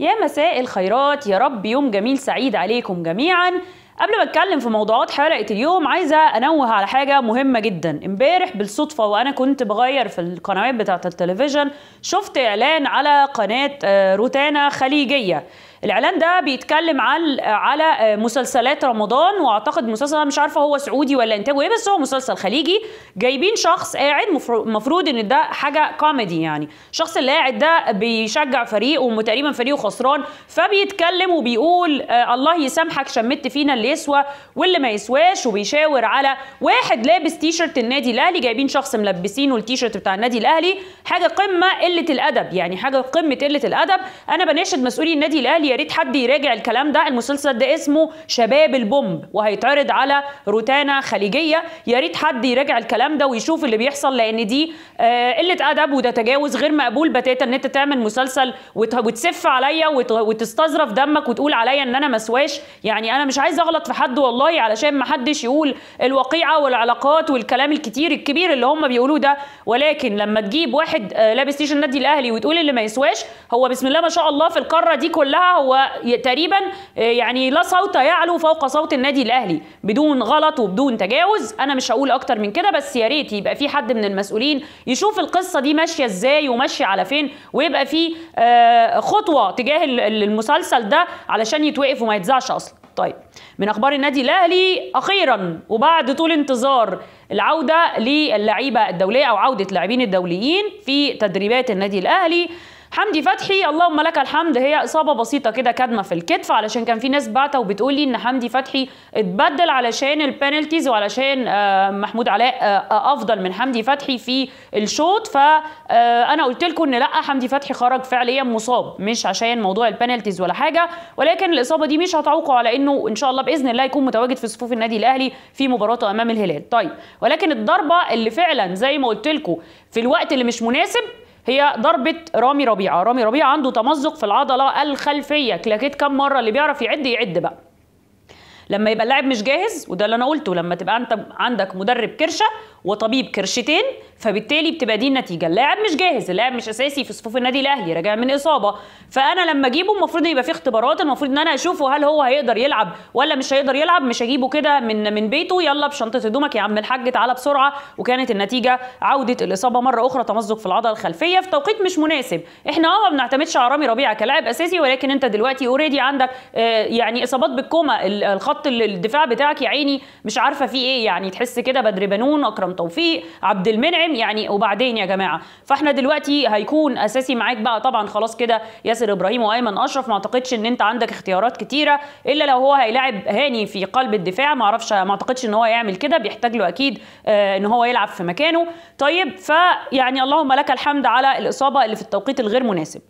يا مساء الخيرات يا رب يوم جميل سعيد عليكم جميعا. قبل ما أتكلم في موضوعات حلقة اليوم عايزة أنوه على حاجة مهمة جدا. امبارح بالصدفة وأنا كنت بغير في القنوات بتاعة التلفزيون شفت إعلان على قناة آه، روتانا خليجية. الإعلان ده بيتكلم عن على مسلسلات رمضان وأعتقد مسلسل مش عارفة هو سعودي ولا انتاجه إيه بس هو مسلسل خليجي. جايبين شخص قاعد المفروض إن ده حاجة كوميدي يعني. الشخص اللي قاعد ده بيشجع فريق وتقريبا فريقه خسران فبيتكلم وبيقول آه الله يسامحك شمت فينا اللي يسوى واللي ما يسواش وبيشاور على واحد لابس تي شيرت النادي الأهلي جايبين شخص ملبسينه التيشيرت بتاع النادي الأهلي. حاجة قمة قلة الأدب يعني حاجة قمة قلة الأدب. أنا بناشد مسؤولي النادي الأهلي يا ريت حد يراجع الكلام ده. المسلسل ده اسمه شباب البومب وهيتعرض على روتانا خليجية. يا ريت حد يراجع الكلام ده ويشوف اللي بيحصل لأن دي آه قلة أدب وده تجاوز غير مقبول بتاتا إن أنت تعمل مسلسل وتسف عليا وتستظرف دمك وتقول عليا إن أنا مسواش يعني أنا مش عايز أغلط في حد والله علشان ما حدش يقول الوقيعة والعلاقات والكلام الكتير الكبير اللي هم بيقولوه ده. ولكن لما تجيب واحد آه لابس تيشيرت النادي الأهلي وتقول اللي ما يسواش هو بسم الله ما شاء الله في القارة دي كلها هو تقريبا يعني لا صوت يعلو فوق صوت النادي الأهلي. بدون غلط وبدون تجاوز. أنا مش هقول أكتر من كده بس يا ريت يبقى في حد من المسؤولين يشوف القصة دي ماشية إزاي وماشية على فين ويبقى في خطوة تجاه المسلسل ده علشان يتوقف وما يتذاعش أصلا. طيب من أخبار النادي الأهلي أخيرا وبعد طول انتظار العودة للعيبة الدولية أو عودة اللاعبين الدوليين في تدريبات النادي الأهلي حمدي فتحي اللهم لك الحمد. هي إصابة بسيطة كده كدمة في الكتف علشان كان في ناس بعتة وبتقول لي إن حمدي فتحي اتبدل علشان البنالتيز وعلشان محمود علاء أفضل من حمدي فتحي في الشوط. فانا قلت لكم إن لأ حمدي فتحي خرج فعليا مصاب مش عشان موضوع البنالتيز ولا حاجة. ولكن الإصابة دي مش هتعوقه على إنه إن شاء الله بإذن الله يكون متواجد في صفوف النادي الأهلي في مباراته أمام الهلال. طيب ولكن الضربة اللي فعلا زي ما قلت لكم في الوقت اللي مش مناسب هي ضربة رامي ربيعة. رامي ربيعة عنده تمزق في العضلة الخلفية. كلاكيت كم مرة اللي بيعرف يعد يعد بقى. لما يبقى اللاعب مش جاهز وده اللي أنا قلته لما تبقى أنت عندك مدرب كرشة وطبيب كرشتين فبالتالي بتبقى دي النتيجة. اللاعب مش جاهز اللاعب مش أساسي في صفوف النادي الأهلي راجع من إصابة. فأنا لما أجيبه المفروض يبقى في اختبارات المفروض إن أنا أشوفه هل هو هيقدر يلعب ولا مش هيقدر يلعب. مش هجيبه كده من من بيته يلا بشنطة هدومك يا عم الحاج تعالى بسرعة. وكانت النتيجة عودة الإصابة مرة أخرى تمزق في العضلة الخلفية في توقيت مش مناسب. إحنا آه ما بنعتمدش على رامي ربيعة كلاعب أساسي ولكن أنت دلوقتي already عندك آه يعني إصابات بالكومة الخط الدفاع بتاعك يا عيني مش عارفة فيه إيه يعني تحس كده بدر بنون أكرم توفيق عبد المنعم يعني وبعدين يا جماعة. فإحنا دلوقتي هيكون أساسي معاك بقى طبعا خلاص كده ياسر إبراهيم وأيمن أشرف. ما أعتقدش إن أنت عندك اختيارات كتيرة إلا لو هو هيلاعب هاني في قلب الدفاع. ما أعرفش ما أعتقدش إن هو يعمل كده. بيحتاج له أكيد آه إن هو يلعب في مكانه. طيب فيعني اللهم لك الحمد على الإصابة اللي في التوقيت الغير مناسب.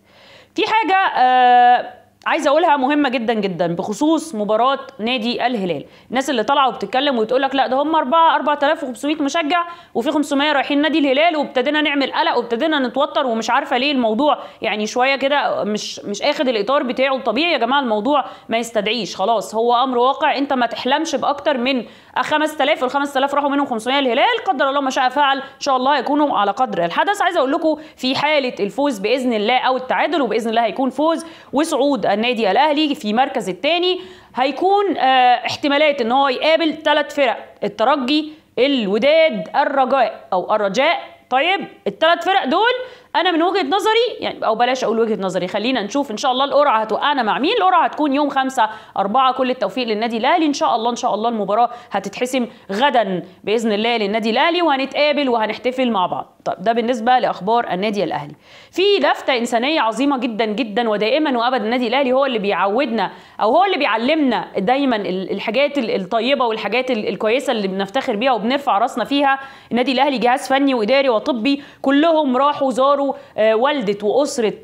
في حاجة آه عايزه اقولها مهمة جدا جدا بخصوص مباراة نادي الهلال. الناس اللي طالعة وبتتكلم وتقول لك لا ده هم 4 4500 مشجع وفي 500 رايحين نادي الهلال وابتدينا نعمل قلق وابتدينا نتوتر ومش عارفة ليه الموضوع يعني شوية كده مش مش آخد الإطار بتاعه. الطبيعي يا جماعة الموضوع ما يستدعيش. خلاص هو أمر واقع. أنت ما تحلمش بأكتر من 5000 ال 5000 راحوا منهم 500 الهلال. قدر الله ما شاء فعل إن شاء الله يكونوا على قدر الحدث. عايزه أقول لكم في حالة الفوز بإذن الله أو التعادل وبإذن الله هيكون فوز وصعود النادي الأهلي في مركز الثاني. هيكون آه احتمالات إن هو يقابل ثلاث فرق الترجي الوداد الرجاء أو الرجاء. طيب الثلاث فرق دول أنا من وجهة نظري يعني أو بلاش أقول وجهة نظري خلينا نشوف إن شاء الله القرعة هتوقعنا مع مين؟ القرعة هتكون يوم 5 4 كل التوفيق للنادي الأهلي. إن شاء الله إن شاء الله المباراة هتتحسم غدا بإذن الله للنادي الأهلي وهنتقابل وهنحتفل مع بعض. طب ده بالنسبة لأخبار النادي الأهلي. في لفتة إنسانية عظيمة جدا جدا ودائما وابدا النادي الأهلي هو اللي بيعودنا أو هو اللي بيعلمنا دايما الحاجات الطيبة والحاجات الكويسة اللي بنفتخر بيها وبنرفع رأسنا فيها. النادي الأهلي جهاز فني وإداري وطبي كلهم راحوا زاروا والدة وأسرة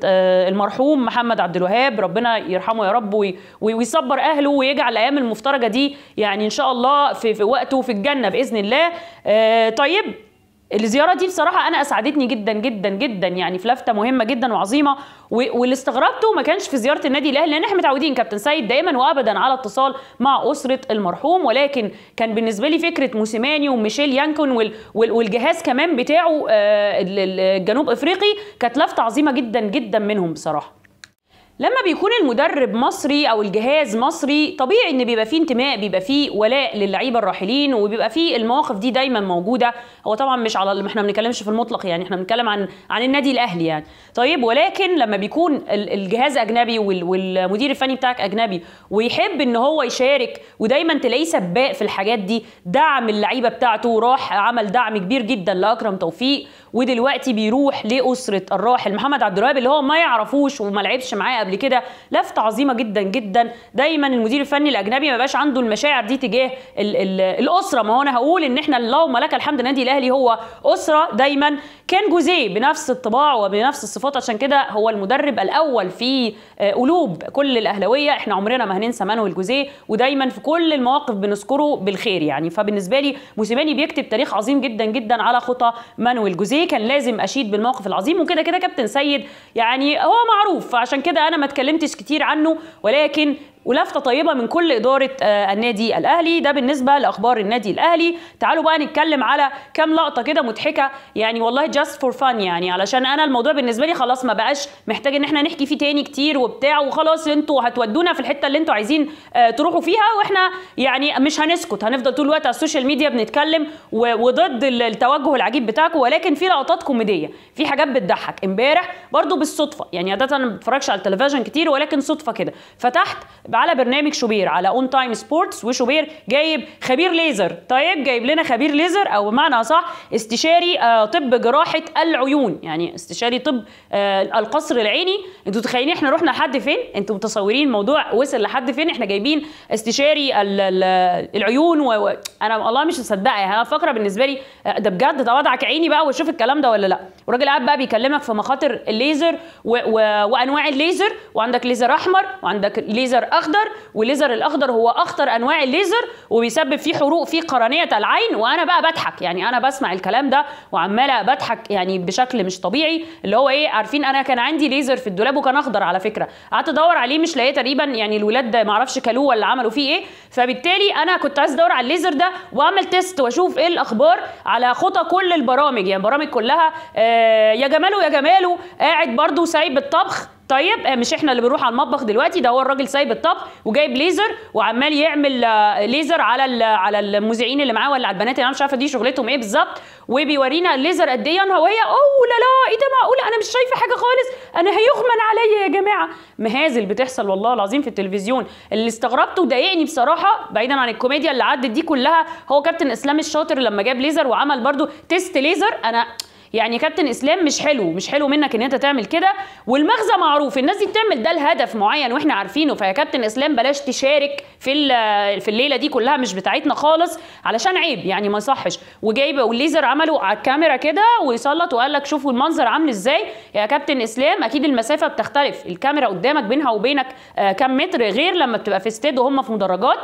المرحوم محمد عبد الوهاب. ربنا يرحمه يا رب ويصبر أهله ويجعل الأيام المفترجة دي يعني إن شاء الله في, في وقته في الجنة بإذن الله. طيب الزيارة دي بصراحة أنا اسعدتني جدا جدا جدا. يعني في لفتة مهمة جدا وعظيمة. واللي استغربته ما كانش في زيارة النادي الأهلي لأن إحنا متعودين كابتن سيد دائما وابدا على اتصال مع أسرة المرحوم. ولكن كان بالنسبة لي فكرة موسيماني وميشيل يانكون والجهاز كمان بتاعه الجنوب إفريقي كانت لفتة عظيمة جدا جدا منهم بصراحة. لما بيكون المدرب مصري أو الجهاز مصري طبيعي إن بيبقى فيه انتماء بيبقى فيه ولاء للعيبة الراحلين وبيبقى فيه المواقف دي دايما موجودة. هو طبعا مش على إحنا ما بنتكلمش في المطلق يعني إحنا بنتكلم عن عن النادي الأهلي يعني. طيب ولكن لما بيكون الجهاز أجنبي والمدير الفني بتاعك أجنبي ويحب إن هو يشارك ودايما تلاقيه سباق في الحاجات دي دعم اللعيبة بتاعته راح عمل دعم كبير جدا لأكرم توفيق ودلوقتي بيروح لأسرة الراحل محمد عبد الوهاب اللي هو ما يعرفوش وما لعبش معاه قبل كده. لفتة عظيمة جدا جدا. دايما المدير الفني الأجنبي ما بقاش عنده المشاعر دي تجاه ال ال الأسرة. ما هو أنا هقول إن إحنا اللهم لك الحمد النادي الأهلي هو أسرة دايما. كان جوزيه بنفس الطباع وبنفس الصفات عشان كده هو المدرب الأول في آه، قلوب كل الأهلاوية. إحنا عمرنا ما هننسى مانويل جوزيه ودايما في كل المواقف بنذكره بالخير يعني. فبالنسبة لي موسيماني بيكتب تاريخ عظيم جدا جدا على خطى مانويل جوزيه. كان لازم أشيد بالموقف العظيم؟ وكده كده كابتن سيد يعني هو معروف فعشان كده أنا ما اتكلمتش كتير عنه ولكن ولفته طيبه من كل اداره آه، النادي الاهلي. ده بالنسبة لاخبار النادي الاهلي. تعالوا بقى نتكلم على كام لقطه كده مضحكه. يعني والله just for fun يعني علشان أنا الموضوع بالنسبة لي خلاص ما بقاش محتاج إن إحنا نحكي فيه تاني كتير وبتاع. وخلاص أنتوا هتودونا في الحتة اللي أنتوا عايزين آه، تروحوا فيها. وإحنا يعني مش هنسكت. هنفضل طول الوقت على ال social media بنتكلم وضد التوجه العجيب بتاعكم. ولكن في لقطات كوميدية في حاجات بتضحك. امبارح برضو بالصدفة يعني عادة أنا ما بتفرجش على التلفزيون كتير ولكن صدفة كده. فتحت على برنامج شوبير على اون تايم سبورتس وشوبير جايب خبير ليزر. طيب جايب لنا خبير ليزر أو بمعنى صح استشاري آه طب جراحة العيون. يعني استشاري طب آه القصر العيني. أنتوا متخيلين إحنا رحنا لحد فين؟ أنتوا متصورين الموضوع وصل لحد فين؟ إحنا جايبين استشاري ال ال العيون وأنا والله مش مصدقة. يعني أنا فاكرة بالنسبة لي آه، ده بجد ده وضعك عيني بقى وشوف الكلام ده ولا لأ؟ والراجل قاعد بقى بيكلمك في مخاطر الليزر و و وأنواع الليزر. وعندك ليزر أحمر وعندك ليزر اخضر والليزر الأخضر هو أخطر أنواع الليزر وبيسبب فيه حروق في قرنية العين وأنا بقى بضحك. يعني أنا بسمع الكلام ده وعماله بضحك يعني بشكل مش طبيعي. اللي هو إيه عارفين أنا كان عندي ليزر في الدولاب وكان أخضر على فكرة. قعدت أدور عليه مش لاقيه تقريبا يعني الولاد ما أعرفش كلوه ولا عملوا فيه إيه. فبالتالي أنا كنت عايز أدور على الليزر ده وأعمل test وأشوف إيه الأخبار على خطى كل البرامج. يعني البرامج كلها آه يا جماله يا جماله قاعد برضو سايب الطبخ طيب آه، مش إحنا اللي بنروح على المطبخ دلوقتي ده هو الراجل سايب الطبخ وجايب ليزر وعمال يعمل آه، ليزر على على المذيعين اللي معاه ولا على البنات أنا مش عارفة دي شغلتهم إيه بالظبط. وبيورينا الليزر قد إيه وهي أوه لا لا إيه ده معقولة؟ أنا مش شايفة حاجة خالص أنا هيغمى عليا يا جماعة. مهازل بتحصل والله العظيم في التلفزيون. اللي استغربته وضايقني بصراحة بعيدا عن الكوميديا اللي عدت دي كلها هو كابتن إسلام الشاطر لما جاب ليزر وعمل برده test ليزر. أنا يعني كابتن إسلام مش حلو مش حلو منك إن أنت تعمل كده والمغزى معروف. الناس دي بتعمل ده لهدف معين وإحنا عارفينه. فيا كابتن إسلام بلاش تشارك في في الليلة دي كلها مش بتاعتنا خالص علشان عيب يعني ما يصحش. وجايب والليزر عمله على الكاميرا كده ويسلط وقال لك شوفوا المنظر عامل إزاي. يا كابتن إسلام أكيد المسافة بتختلف. الكاميرا قدامك بينها وبينك آه كام متر غير لما بتبقى في استاد وهم في مدرجات.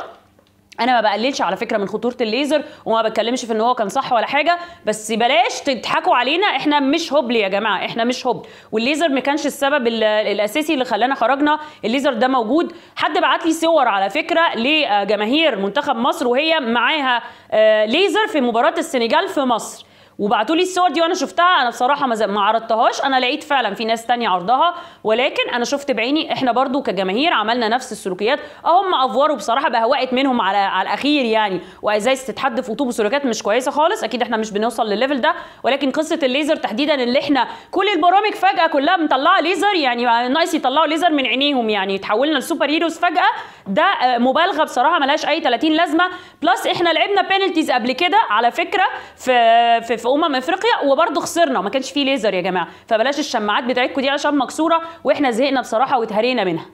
أنا ما بقللش على فكره من خطوره الليزر وما بتكلمش في ان هو كان صح ولا حاجة بس بلاش تضحكوا علينا إحنا مش هبل يا جماعة إحنا مش هبل. والليزر ما كانش السبب الاساسي اللي خلانا خرجنا الليزر ده موجود. حد بعت لي صور على فكره لجماهير منتخب مصر وهي معاها آه، ليزر في مباراه السنغال في مصر. وبعتوا لي الصور دي وأنا شفتها. أنا بصراحة ما عرضتهاش. أنا لقيت فعلا في ناس تانية عرضها ولكن أنا شفت بعيني إحنا برضو كجماهير عملنا نفس السلوكيات. هم افوروا بصراحة بهوقت منهم على على الأخير يعني. وأزايز تتحدف وطوب وسلوكيات مش كويسة خالص. أكيد إحنا مش بنوصل للل level ده. ولكن قصة الليزر تحديدا اللي إحنا كل البرامج فجأة كلها مطلعة ليزر يعني ناقص يطلعوا ليزر من عينيهم يعني. تحولنا ل superheroes فجأة. ده آه، مبالغة بصراحة ملهاش أي 30 لازمة. plus إحنا لعبنا penalties قبل كده. على فكرة في في, في أمم أفريقيا وبرده خسرنا ما كانش فيه ليزر يا جماعة. فبلاش الشماعات بتاعتكم دي عشان مكسورة وإحنا زهقنا بصراحة واتهرينا منها.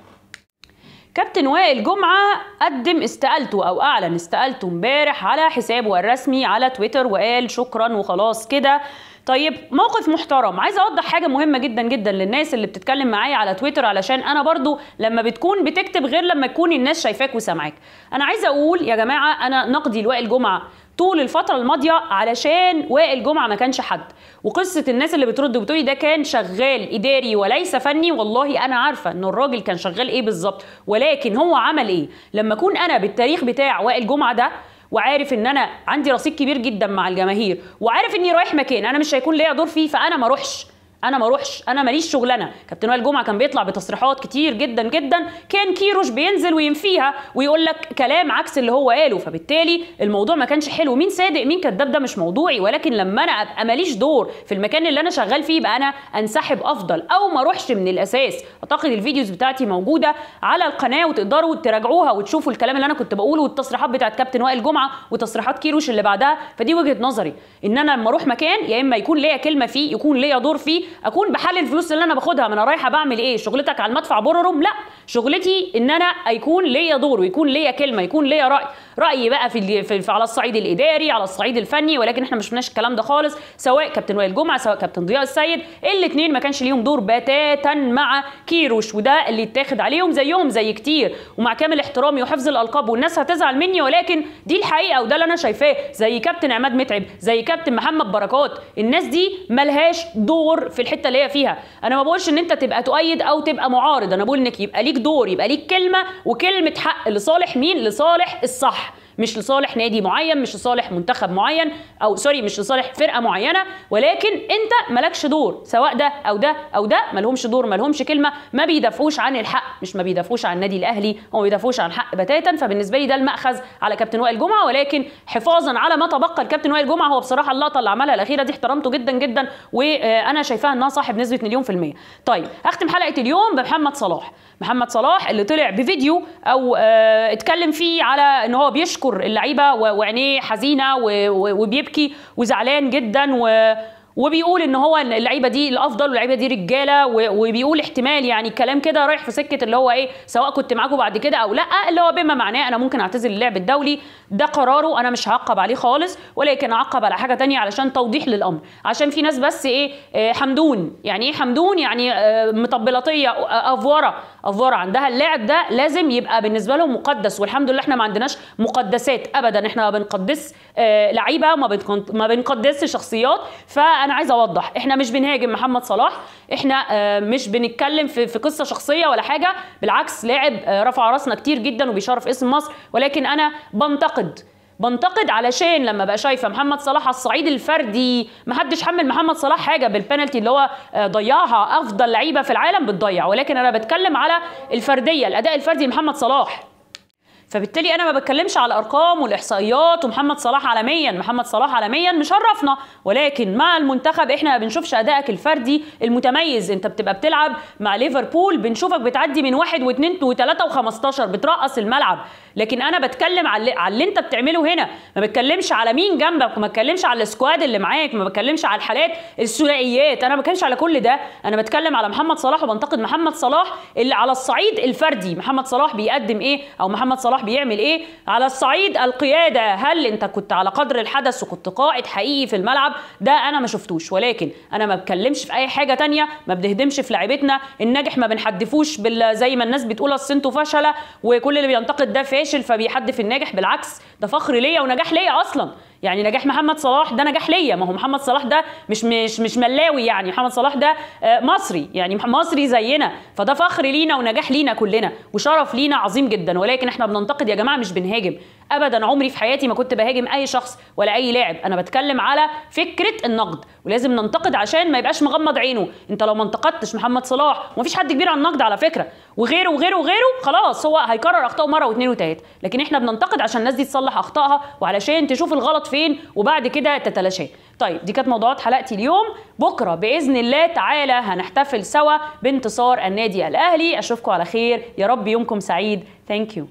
كابتن وائل جمعة قدم استقالته أو أعلن استقالته امبارح على حسابه الرسمي على تويتر وقال شكرا وخلاص كده. طيب موقف محترم. عايزه أوضح حاجة مهمة جدا جدا للناس اللي بتتكلم معايا على تويتر علشان أنا برضو لما بتكون بتكتب غير لما تكون الناس شايفاك وسامعاك. أنا عايزه أقول يا جماعة أنا نقدي لوائل جمعة طول الفترة الماضية علشان وائل جمعة ما كانش حد. وقصة الناس اللي بترد وبتقولي ده كان شغال إداري وليس فني والله أنا عارفة إن الراجل كان شغال إيه بالظبط. ولكن هو عمل إيه؟ لما أكون أنا بالتاريخ بتاع وائل جمعة ده وعارف إن أنا عندي رصيد كبير جدا مع الجماهير وعارف إني رايح مكان أنا مش هيكون ليا دور فيه فأنا ما اروحش أنا ما أروحش أنا ماليش شغلانة. كابتن وائل جمعة كان بيطلع بتصريحات كتير جدا جدا. كان كيروش بينزل وينفيها ويقول لك كلام عكس اللي هو قاله. فبالتالي الموضوع ما كانش حلو. مين صادق؟ مين كذاب؟ ده مش موضوعي. ولكن لما أنا أبقى ماليش دور في المكان اللي أنا شغال فيه يبقى أنا أنسحب أفضل. أو ما أروحش من الأساس. أعتقد الفيديوز بتاعتي موجودة على القناة وتقدروا تراجعوها وتشوفوا الكلام اللي أنا كنت بقوله والتصريحات بتاعت كابتن وائل جمعة وتصريحات كيروش اللي بعدها. فدي وجهة نظري. إن أنا لما أروح مكان يا إما يكون ليا كلمة فيه يكون ليا دور فيه أكون بحلل الفلوس اللي أنا باخدها. ما أنا رايحة بعمل إيه؟ شغلتك على المدفع بررم لا. شغلتي إن أنا يكون ليا دور ويكون ليا كلمة يكون ليا رأي. رأيي بقى في, في, في على الصعيد الإداري على الصعيد الفني ولكن إحنا ما شفناش الكلام ده خالص سواء كابتن وائل جمعة سواء كابتن ضياء السيد. الاثنين ما كانش ليهم دور بتاتا مع كيروش وده اللي يتاخد عليهم زيهم زي كتير. ومع كامل احترامي وحفظ الألقاب والناس هتزعل مني ولكن دي الحقيقة وده اللي أنا شايفاه. زي كابتن عماد متعب زي كابتن محمد بركات. الناس دي ملهاش دور في الحتة اللي هي فيها. أنا ما بقولش إن أنت تبقى تؤيد أو تبقى معارض. أنا بقول إنك يبقى ليك دور يبقى ليك كلمة وكلمة حق لصالح مين؟ لصالح الصح. مش لصالح نادي معين مش لصالح منتخب معين أو سوري مش لصالح فرقة معينة ولكن أنت مالكش دور سواء ده أو ده أو ده مالهمش دور مالهمش كلمة ما بيدافعوش عن الحق مش ما بيدافعوش عن النادي الأهلي هم بيدافعوش عن حق بتاتا فبالنسبة لي ده المأخذ على كابتن وائل جمعة ولكن حفاظا على ما تبقى الكابتن وائل جمعة هو بصراحة اللقطة اللي عملها الأخيرة دي احترمته جدا جدا وأنا شايفاها إنها صح بنسبه مليون في المية. طيب أختم حلقة اليوم بمحمد صلاح. محمد صلاح اللي طلع بفيديو أو آه اتكلم فيه على إن هو بيشكر اللعيبة وعينيه حزينة وبيبكي وزعلان جدا و وبيقول إن هو اللعيبة دي الأفضل واللعيبة دي رجالة وبيقول احتمال يعني الكلام كده رايح في سكة اللي هو إيه سواء كنت معاكم بعد كده أو لأ اللي هو بما معناه أنا ممكن أعتزل اللعب الدولي ده قراره أنا مش هعقب عليه خالص ولكن أعقب على حاجة تانية علشان توضيح للأمر. عشان في ناس بس إيه آه حمدون يعني إيه حمدون؟ يعني آه مطبلاتيه أفورة أفورة عندها اللاعب ده لازم يبقى بالنسبة لهم مقدس والحمد لله إحنا ما عندناش مقدسات ابدا إحنا بنقدس آه لعيبة ما بنقدسش شخصيات فأنا عايزه اوضح. إحنا مش بنهاجم محمد صلاح إحنا آه مش بنتكلم في, في قصه شخصيه ولا حاجة بالعكس لاعب آه رفع راسنا كتير جدا وبيشرف اسم مصر. ولكن أنا بنتقد بنتقد علشان لما بقى شايفه محمد صلاح على الصعيد الفردي ما حدش حمل محمد صلاح حاجة بالبنالتي اللي هو ضيعها. افضل لعيبه في العالم بتضيع. ولكن أنا بتكلم على الفرديه الاداء الفردي لمحمد صلاح. فبالتالي أنا ما بتكلمش على الأرقام والإحصائيات ومحمد صلاح عالميا محمد صلاح عالميا مشرفنا. ولكن مع المنتخب إحنا ما بنشوفش أدائك الفردي المتميز. أنت بتبقى بتلعب مع ليفربول بنشوفك بتعدي من واحد واثنين وثلاثه وخمستاشر بترقص الملعب. لكن أنا بتكلم على على اللي أنت بتعمله هنا. ما بتكلمش على مين جنبك وما بتكلمش على السكواد اللي معاك ما بتكلمش على الحالات الثنائيات. أنا ما بتكلمش على كل ده. أنا بتكلم على محمد صلاح وبنتقد محمد صلاح اللي على الصعيد الفردي. محمد صلاح بيقدم إيه؟ أو محمد صلاح بيعمل إيه؟ على الصعيد القيادة. هل أنت كنت على قدر الحدث وكنت قائد حقيقي في الملعب؟ ده أنا ما شفتوش. ولكن أنا ما بتكلمش في أي حاجة تانية ما بنهدمش في لعيبتنا. الناجح ما بنحدفوش بال زي ما الناس بتقول أصل أنتوا فشلة وكل اللي بينتقد ده فاشل فبيحدف الناجح. بالعكس ده فخر ليا ونجاح ليا أصلا. يعني نجاح محمد صلاح ده نجاح ليا. ما هو محمد صلاح ده مش مش مش ملاوي يعني. محمد صلاح ده مصري يعني. مصري زينا. فده فخر لينا ونجاح لينا كلنا وشرف لينا عظيم جدا. ولكن إحنا بننتقد يا جماعة مش بنهاجم. ابدا عمري في حياتي ما كنت بهاجم أي شخص ولا أي لاعب. أنا بتكلم على فكرة النقد ولازم ننتقد عشان ما يبقاش مغمض عينه. أنت لو ما انتقدتش محمد صلاح ومفيش حد كبير على النقد على فكرة. وغيره وغيره وغيره خلاص هو هيكرر اخطائه مرة واثنين وثلاثه لكن إحنا بننتقد عشان الناس دي تصلح أخطائها وعلشان تشوف الغلط فين وبعد كده تتلاشاه. طيب دي كانت موضوعات حلقتي اليوم. بكرة بإذن الله تعالى هنحتفل سوا بانتصار النادي الأهلي. أشوفكم على خير. يا رب يومكم سعيد. ثانك يو